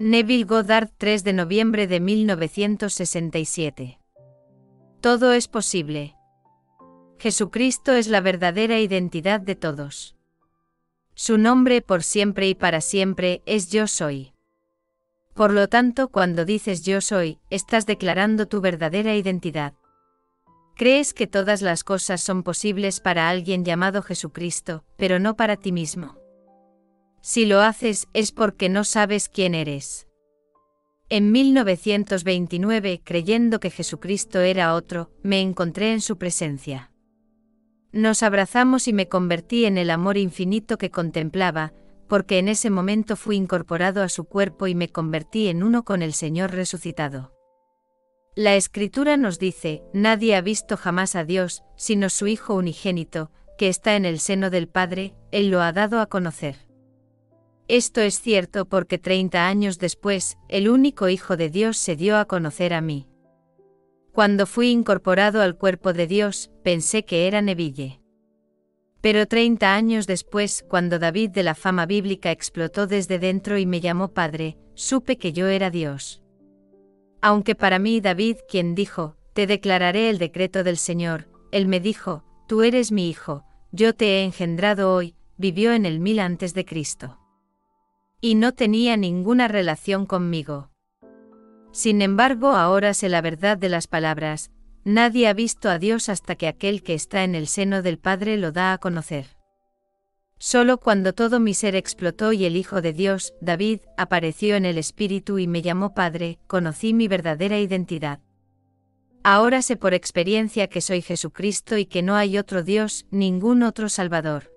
Neville Goddard 3 de noviembre de 1967. Todo es posible. Jesucristo es la verdadera identidad de todos. Su nombre por siempre y para siempre es Yo soy. Por lo tanto, cuando dices Yo soy, estás declarando tu verdadera identidad. Crees que todas las cosas son posibles para alguien llamado Jesucristo, pero no para ti mismo. Si lo haces es porque no sabes quién eres. En 1929, creyendo que Jesucristo era otro, me encontré en su presencia. Nos abrazamos y me convertí en el amor infinito que contemplaba, porque en ese momento fui incorporado a su cuerpo y me convertí en uno con el Señor resucitado. La Escritura nos dice, nadie ha visto jamás a Dios, sino su Hijo unigénito, que está en el seno del Padre, Él lo ha dado a conocer. Esto es cierto porque 30 años después, el único Hijo de Dios se dio a conocer a mí. Cuando fui incorporado al cuerpo de Dios, pensé que era Neville. Pero 30 años después, cuando David de la fama bíblica explotó desde dentro y me llamó Padre, supe que yo era Dios. Aunque para mí David quien dijo, Te declararé el decreto del Señor, él me dijo, Tú eres mi hijo, yo te he engendrado hoy, vivió en el mil antes de Cristo y no tenía ninguna relación conmigo. Sin embargo, ahora sé la verdad de las palabras, nadie ha visto a Dios hasta que aquel que está en el seno del Padre lo da a conocer. Solo cuando todo mi ser explotó y el Hijo de Dios, David, apareció en el Espíritu y me llamó Padre, conocí mi verdadera identidad. Ahora sé por experiencia que soy Jesucristo y que no hay otro Dios, ningún otro Salvador.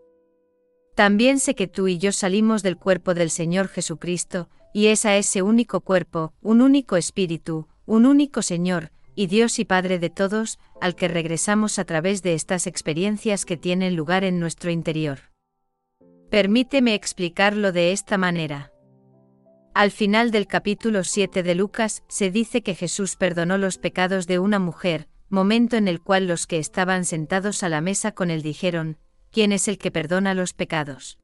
También sé que tú y yo salimos del cuerpo del Señor Jesucristo, y es a ese único cuerpo, un único espíritu, un único Señor, y Dios y Padre de todos, al que regresamos a través de estas experiencias que tienen lugar en nuestro interior. Permíteme explicarlo de esta manera. Al final del capítulo 7 de Lucas se dice que Jesús perdonó los pecados de una mujer, momento en el cual los que estaban sentados a la mesa con él dijeron, ¿quién es el que perdona los pecados?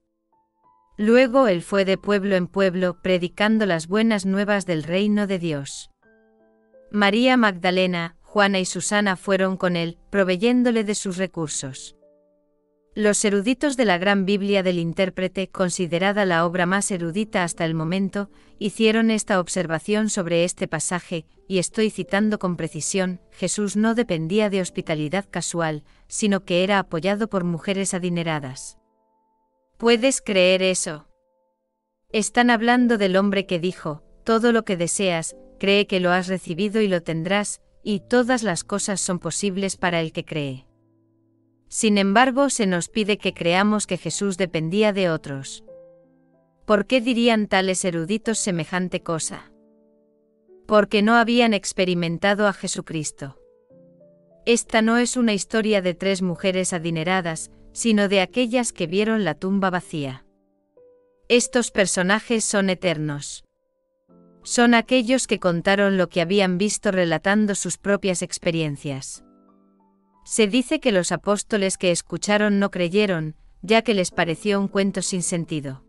Luego él fue de pueblo en pueblo predicando las buenas nuevas del reino de Dios. María Magdalena, Juana y Susana fueron con él, proveyéndole de sus recursos. Los eruditos de la Gran Biblia del intérprete, considerada la obra más erudita hasta el momento, hicieron esta observación sobre este pasaje, y estoy citando con precisión, Jesús no dependía de hospitalidad casual, sino que era apoyado por mujeres adineradas. ¿Puedes creer eso? Están hablando del hombre que dijo, todo lo que deseas, cree que lo has recibido y lo tendrás, y todas las cosas son posibles para el que cree. Sin embargo, se nos pide que creamos que Jesús dependía de otros. ¿Por qué dirían tales eruditos semejante cosa? Porque no habían experimentado a Jesucristo. Esta no es una historia de tres mujeres adineradas, sino de aquellas que vieron la tumba vacía. Estos personajes son eternos. Son aquellos que contaron lo que habían visto relatando sus propias experiencias. Se dice que los apóstoles que escucharon no creyeron, ya que les pareció un cuento sin sentido.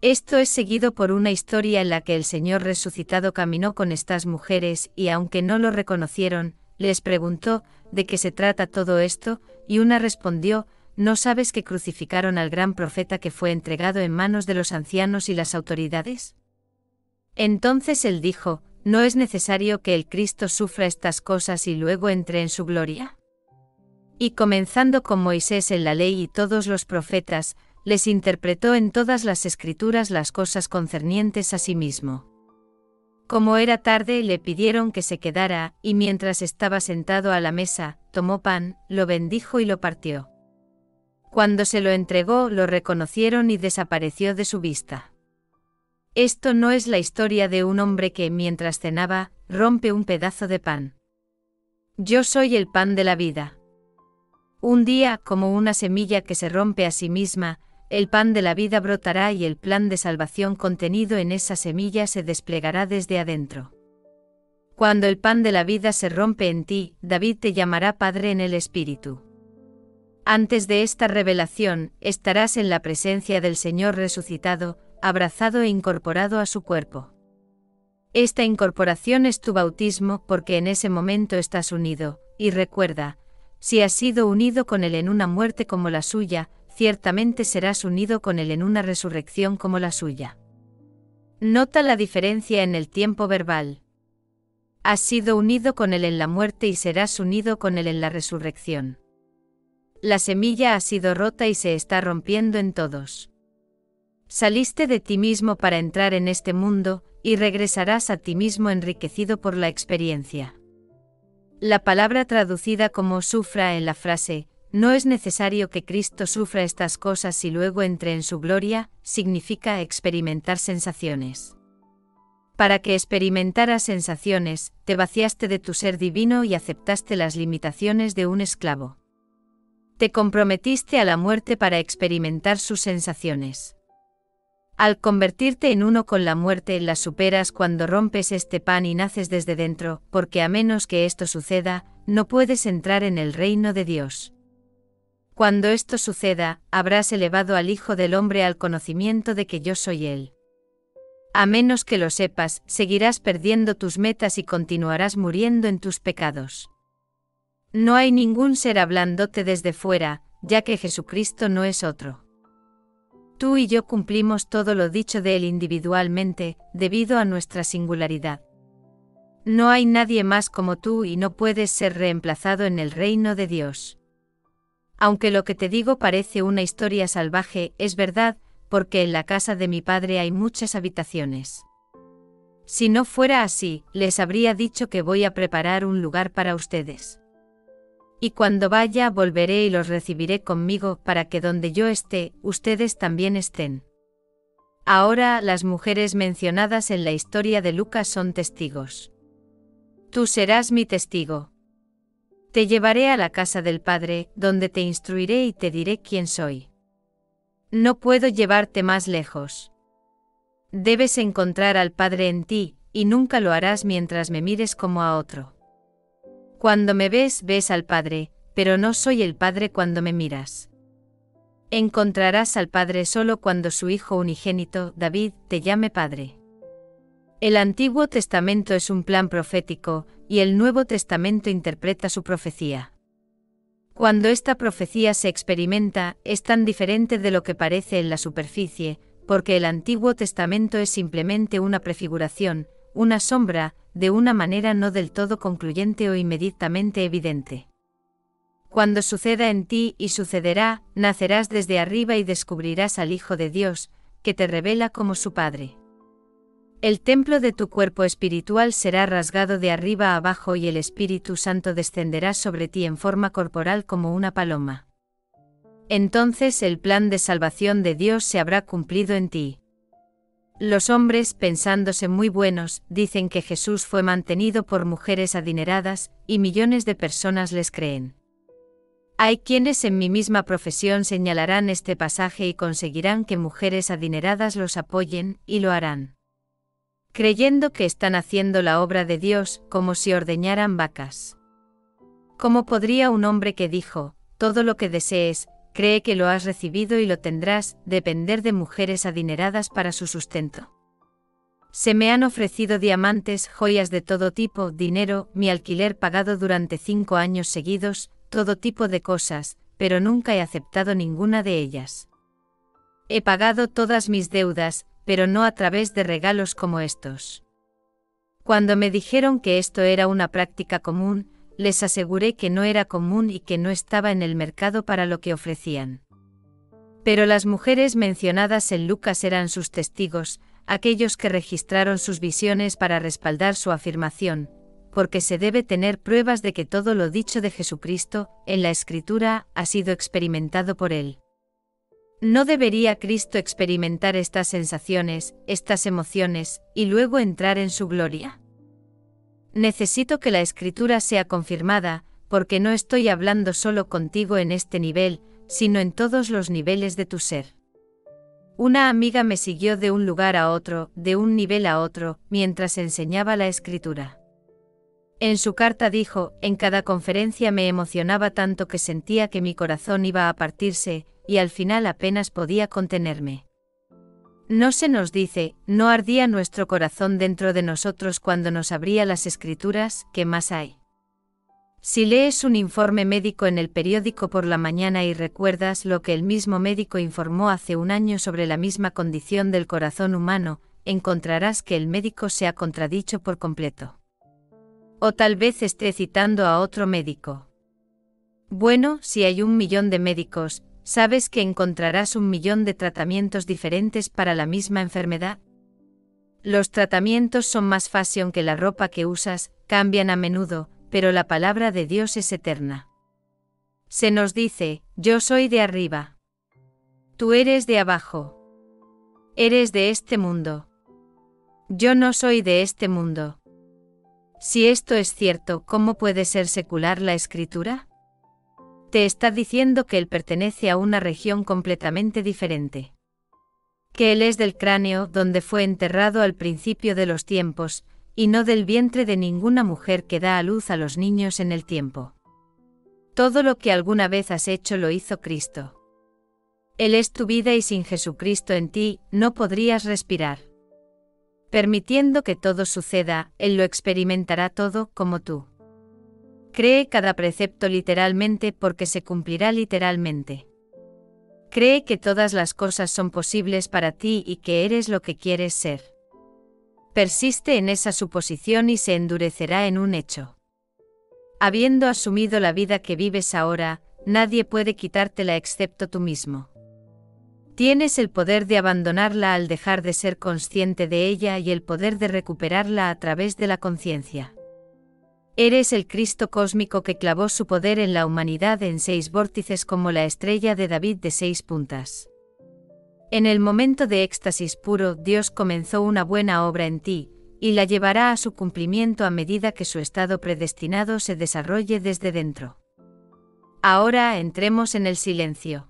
Esto es seguido por una historia en la que el Señor resucitado caminó con estas mujeres y aunque no lo reconocieron, les preguntó, ¿de qué se trata todo esto? Y una respondió, ¿no sabes que crucificaron al gran profeta que fue entregado en manos de los ancianos y las autoridades? Entonces él dijo, ¿no es necesario que el Cristo sufra estas cosas y luego entre en su gloria? Y comenzando con Moisés en la ley y todos los profetas, les interpretó en todas las escrituras las cosas concernientes a sí mismo. Como era tarde, le pidieron que se quedara, y mientras estaba sentado a la mesa, tomó pan, lo bendijo y lo partió. Cuando se lo entregó, lo reconocieron y desapareció de su vista. Esto no es la historia de un hombre que, mientras cenaba, rompe un pedazo de pan. Yo soy el pan de la vida. Un día, como una semilla que se rompe a sí misma, el pan de la vida brotará y el plan de salvación contenido en esa semilla se desplegará desde adentro. Cuando el pan de la vida se rompe en ti, David te llamará Padre en el Espíritu. Antes de esta revelación, estarás en la presencia del Señor resucitado, abrazado e incorporado a su cuerpo. Esta incorporación es tu bautismo porque en ese momento estás unido, y recuerda, si has sido unido con Él en una muerte como la suya, ciertamente serás unido con Él en una resurrección como la suya. Nota la diferencia en el tiempo verbal. Has sido unido con Él en la muerte y serás unido con Él en la resurrección. La semilla ha sido rota y se está rompiendo en todos. Saliste de ti mismo para entrar en este mundo, y regresarás a ti mismo enriquecido por la experiencia. La palabra traducida como sufra en la frase, no es necesario que Cristo sufra estas cosas y luego entre en su gloria, significa experimentar sensaciones. Para que experimentaras sensaciones, te vaciaste de tu ser divino y aceptaste las limitaciones de un esclavo. Te comprometiste a la muerte para experimentar sus sensaciones. Al convertirte en uno con la muerte las superas cuando rompes este pan y naces desde dentro, porque a menos que esto suceda, no puedes entrar en el reino de Dios. Cuando esto suceda, habrás elevado al Hijo del Hombre al conocimiento de que yo soy Él. A menos que lo sepas, seguirás perdiendo tus metas y continuarás muriendo en tus pecados. No hay ningún ser hablándote desde fuera, ya que Jesucristo no es otro. Tú y yo cumplimos todo lo dicho de Él individualmente, debido a nuestra singularidad. No hay nadie más como tú y no puedes ser reemplazado en el reino de Dios. Aunque lo que te digo parece una historia salvaje, es verdad, porque en la casa de mi padre hay muchas habitaciones. Si no fuera así, les habría dicho que voy a preparar un lugar para ustedes. Y cuando vaya volveré y los recibiré conmigo para que donde yo esté, ustedes también estén. Ahora las mujeres mencionadas en la historia de Lucas son testigos. Tú serás mi testigo. Te llevaré a la casa del Padre, donde te instruiré y te diré quién soy. No puedo llevarte más lejos. Debes encontrar al Padre en ti, y nunca lo harás mientras me mires como a otro. Cuando me ves, ves al Padre, pero no soy el Padre cuando me miras. Encontrarás al Padre solo cuando su Hijo unigénito, David, te llame Padre. El Antiguo Testamento es un plan profético, y el Nuevo Testamento interpreta su profecía. Cuando esta profecía se experimenta, es tan diferente de lo que parece en la superficie, porque el Antiguo Testamento es simplemente una prefiguración, una sombra, de una manera no del todo concluyente o inmediatamente evidente. Cuando suceda en ti y sucederá, nacerás desde arriba y descubrirás al Hijo de Dios, que te revela como su Padre. El templo de tu cuerpo espiritual será rasgado de arriba a abajo y el Espíritu Santo descenderá sobre ti en forma corporal como una paloma. Entonces el plan de salvación de Dios se habrá cumplido en ti. Los hombres, pensándose muy buenos, dicen que Jesús fue mantenido por mujeres adineradas, y millones de personas les creen. Hay quienes en mi misma profesión señalarán este pasaje y conseguirán que mujeres adineradas los apoyen, y lo harán. Creyendo que están haciendo la obra de Dios, como si ordeñaran vacas. ¿Cómo podría un hombre que dijo, todo lo que desees, cree que lo has recibido y lo tendrás, depender de mujeres adineradas para su sustento. Se me han ofrecido diamantes, joyas de todo tipo, dinero, mi alquiler pagado durante cinco años seguidos, todo tipo de cosas, pero nunca he aceptado ninguna de ellas. He pagado todas mis deudas, pero no a través de regalos como estos. Cuando me dijeron que esto era una práctica común, les aseguré que no era común y que no estaba en el mercado para lo que ofrecían. Pero las mujeres mencionadas en Lucas eran sus testigos, aquellos que registraron sus visiones para respaldar su afirmación, porque se debe tener pruebas de que todo lo dicho de Jesucristo, en la Escritura, ha sido experimentado por él. ¿No debería Cristo experimentar estas sensaciones, estas emociones, y luego entrar en su gloria? Necesito que la escritura sea confirmada, porque no estoy hablando solo contigo en este nivel, sino en todos los niveles de tu ser. Una amiga me siguió de un lugar a otro, de un nivel a otro, mientras enseñaba la escritura. En su carta dijo, en cada conferencia me emocionaba tanto que sentía que mi corazón iba a partirse, y al final apenas podía contenerme. No se nos dice, no ardía nuestro corazón dentro de nosotros cuando nos abría las escrituras, ¿qué más hay? Si lees un informe médico en el periódico por la mañana y recuerdas lo que el mismo médico informó hace un año sobre la misma condición del corazón humano, encontrarás que el médico se ha contradicho por completo. O tal vez esté citando a otro médico. Bueno, si hay un millón de médicos, ¿sabes que encontrarás un millón de tratamientos diferentes para la misma enfermedad? Los tratamientos son más fashion que la ropa que usas, cambian a menudo, pero la palabra de Dios es eterna. Se nos dice, yo soy de arriba. Tú eres de abajo. Eres de este mundo. Yo no soy de este mundo. Si esto es cierto, ¿cómo puede ser secular la escritura? Te está diciendo que él pertenece a una región completamente diferente. Que él es del cráneo donde fue enterrado al principio de los tiempos, y no del vientre de ninguna mujer que da a luz a los niños en el tiempo. Todo lo que alguna vez has hecho lo hizo Cristo. Él es tu vida y sin Jesucristo en ti, no podrías respirar. Permitiendo que todo suceda, Él lo experimentará todo como tú. Cree cada precepto literalmente porque se cumplirá literalmente. Cree que todas las cosas son posibles para ti y que eres lo que quieres ser. Persiste en esa suposición y se endurecerá en un hecho. Habiendo asumido la vida que vives ahora, nadie puede quitártela excepto tú mismo. Tienes el poder de abandonarla al dejar de ser consciente de ella y el poder de recuperarla a través de la conciencia. Eres el Cristo cósmico que clavó su poder en la humanidad en seis vórtices como la estrella de David de seis puntas. En el momento de éxtasis puro, Dios comenzó una buena obra en ti, y la llevará a su cumplimiento a medida que su estado predestinado se desarrolle desde dentro. Ahora entremos en el silencio.